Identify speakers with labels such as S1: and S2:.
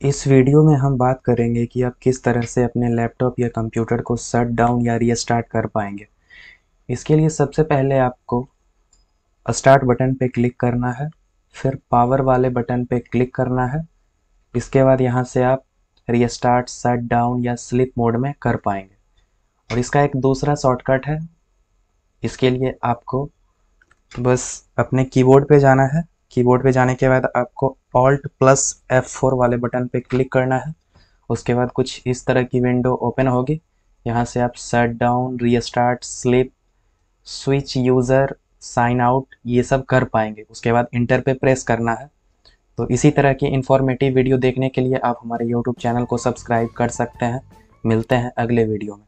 S1: इस वीडियो में हम बात करेंगे कि आप किस तरह से अपने लैपटॉप या कंप्यूटर को शट डाउन या रीस्टार्ट कर पाएँगे। इसके लिए सबसे पहले आपको स्टार्ट बटन पे क्लिक करना है, फिर पावर वाले बटन पे क्लिक करना है। इसके बाद यहाँ से आप रीस्टार्ट शट डाउन या स्लिप मोड में कर पाएँगे। और इसका एक दूसरा शॉर्टकट है। इसके लिए आपको बस अपने कीबोर्ड पे जाना है। कीबोर्ड पे जाने के बाद आपको ऑल्ट प्लस एफ़ फोर वाले बटन पे क्लिक करना है। उसके बाद कुछ इस तरह की विंडो ओपन होगी। यहाँ से आप shut down restart sleep switch user sign out ये सब कर पाएँगे। उसके बाद इंटर पे प्रेस करना है। तो इसी तरह की इन्फॉर्मेटिव वीडियो देखने के लिए आप हमारे यूट्यूब चैनल को सब्सक्राइब कर सकते हैं। मिलते हैं अगले वीडियो में।